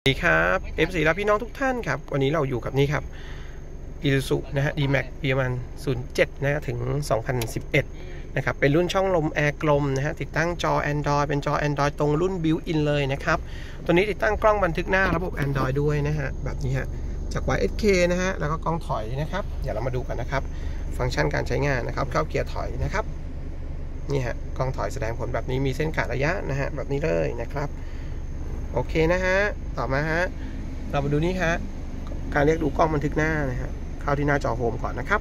สวัสดีครับ F4 และพี่น้องทุกท่านครับ วันนี้เราอยู่กับนี่ครับ i s u z u นะฮะ D-Max ปีประมาณ07นะฮะถึง 2011 นะครับ เป็นรุ่นช่องลมแอร์กลมนะฮะ ติดตั้งจอ Android เป็นจอ Android ตรงรุ่น Built-in เลยนะครับ ตัวนี้ติดตั้งกล้องบันทึกหน้าระบบ Android ด้วยนะฮะ แบบนี้ฮะ จาก YSK นะฮะ แล้วก็กล้องถอยนะครับ เดี๋ยวเรามาดูกันนะครับ ฟังก์ชันการใช้งานนะครับ เข้าเกียร์ถอยนะครับ นี่ฮะ กล้องถอยแสดงผลแบบนี้ มีเส้นกาดระยะนะฮะ แบบนี้เลยนะครับ โอเคนะฮะ ต่อมาฮะ เรามาดูนี่ฮะ การเรียกดูกล้องบันทึกหน้านะฮะ เข้าที่หน้าจอ home ก่อนนะครับ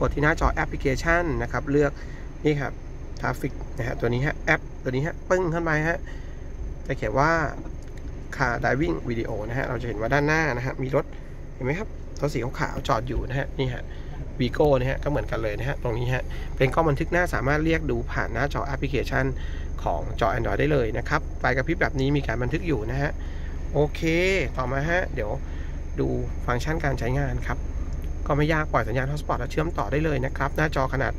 กดที่หน้าจอแอปพลิเคชันนะครับ เลือกนี่ครับ traffic นะฮะ ตัวนี้ฮะ แอป ตัวนี้ฮะ ปึ้งขึ้นไปฮะ จะเขียนว่า car driving video นะฮะ เราจะเห็นว่าด้านหน้านะฮะ มีรถ เห็นไหมครับ รถสีขาวจอดอยู่นะฮะ นี่ฮะ Vigo นะฮะก็เหมือนกันเลยนะฮะตรงนี้ฮะเป็นกล้องบันทึกหน้าสามารถเรียกดูผ่านหน้าจอแอปพลิเคชันของจอ Android ได้เลยนะครับไฟกระพริบแบบนี้มีการบันทึกอยู่นะฮะโอเค ต่อมาฮะเดี๋ยวดูฟังก์ชันการใช้งานครับก็ไม่ยากปล่อยสัญญาณ Hotspot แล้วเชื่อมต่อได้เลยนะครับหน้าจอขนาด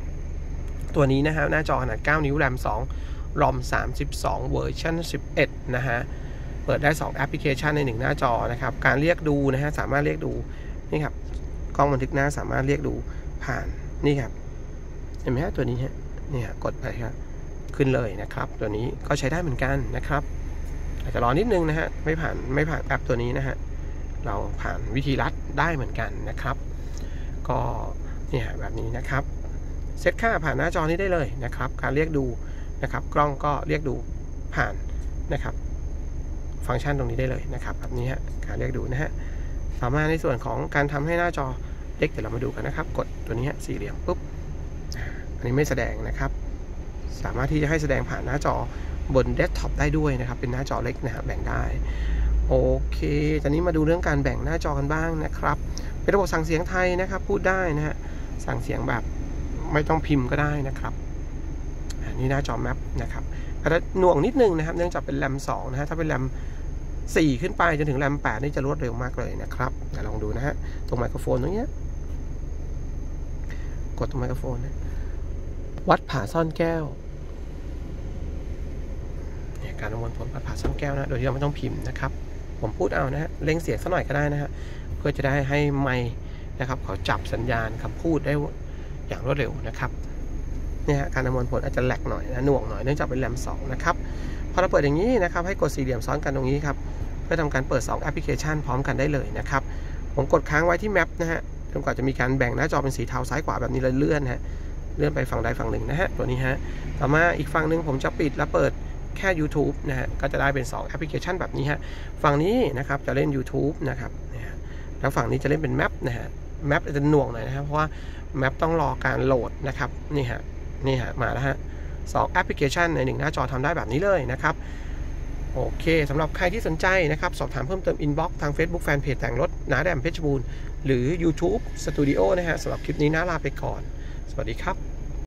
ตัวนี้นะฮะหน้าจอขนาด 9 นิ้วแรม2 ROM 32 เวอร์ชัน11 นะฮะเปิดได้ 2 แอปพลิเคชันใน 1 หน้าจอนะครับ การเรียกดูนะฮะ สามารถเรียกดู นี่ครับ กล้องบันทึกหน้าสามารถเรียกดูผ่านนี่ครับเห็นไหมฮะตัวนี้ฮะนี่ฮะกดไปครับขึ้นเลยนะครับ ตัวนี้ก็ใช้ได้เหมือนกันนะครับ อาจจะรอนิดนึงนะฮะไม่ผ่านไม่ผ่านแอปตัวนี้นะฮะเราผ่านวิธีรัดได้เหมือนกันนะครับ ก็เนี่ยแบบนี้นะครับ เซตค่าผ่านหน้าจอนี้ได้เลยนะครับ การเรียกดูนะครับ กล้องก็เรียกดูผ่านนะครับ ฟังก์ชันตรงนี้ได้เลยนะครับแบบนี้ฮะการเรียกดูนะฮะ ต่อมาในส่วนของการทำให้หน้าจอเล็กเดี๋ยวเรามาดูกันนะครับ กดตัวนี้สี่เหลี่ยมปุ๊บอันนี้ไม่แสดงนะครับ สามารถที่จะให้แสดงผ่านหน้าจอบนเดสก์ท็อปได้ด้วยนะครับ เป็นหน้าจอเล็กนะครับแบ่งได้โอเค ตอนนี้มาดูเรื่องการแบ่งหน้าจอกันบ้างนะครับ เป็นระบบสั่งเสียงไทยนะครับ พูดได้นะฮะ สั่งเสียงแบบไม่ต้องพิมพ์ก็ได้นะครับอันนี้หน้าจอแมปนะครับอาจจะหน่วงนิดนึงนะครับ เนื่องจากเป็นแรม2นะฮะ ถ้าเป็นแรม 4 ขึ้นไปจนถึงแรม 8 นี่จะรวดเร็วมากเลยนะครับลองดูนะฮะ ตรงไมโครโฟนตรงนี้ กดตรงไมโครโฟนนะวัดผ่าซ่อนแก้วเนี่ยการประมวลผลวัดผ่าซ่อนแก้วนะ โดยที่เราไม่ต้องพิมพ์นะครับ ผมพูดเอานะฮะ เล่งเสียงสักหน่อยก็ได้นะฮะ เพื่อจะได้ให้ไมค์นะครับเขาจับสัญญาณคำพูดได้อย่างรวดเร็วนะครับ เนี่ยการประมวลผลอาจจะแหลกหน่อยนะหน่วงหน่อยเนื่องจากเป็นแรม2นะครับพอเราเปิดอย่างนี้นะครับให้กดสี่เหลี่ยมซ้อนกันตรงนี้ครับเพื่อทำการเปิด 2 แอปพลิเคชันพร้อมกันได้เลยนะครับผมกดค้างไว้ที่ map นะฮะจนกว่าจะมีการแบ่งหน้าจอเป็นสีเทาซ้ายขวาแบบนี้เลยเลื่อนฮะเลื่อนไปฝั่งใดฝั่งหนึ่งนะฮะตัวนี้ฮะต่อมาอีกฝั่งหนึ่งผมจะปิดและเปิดแค่ YouTube นะฮะก็จะได้เป็น 2 แอปพลิเคชันแบบนี้ฮะฝั่งนี้นะครับจะเล่น YouTube นะครับนะฮะแล้วฝั่งนี้จะเล่นเป็น map นะฮะ map จะหน่วงหน่อยนะครับเพราะว่า map ต้องรอการโหลดนะครับนี่ฮะ นี่ฮะมาแล้วฮะสองแอปพลิเคชันในหนึ่งหน้าจอทำได้แบบนี้เลยนะครับ โอเคสำหรับใครที่สนใจนะครับ สอบถามเพิ่มเติม inbox ทาง Facebook Fanpage แต่งรถนาแดมเพชรบูรณ์หรือ YouTube Studio นะฮะสำหรับคลิปนี้น่าลาไปก่อน สวัสดีครับ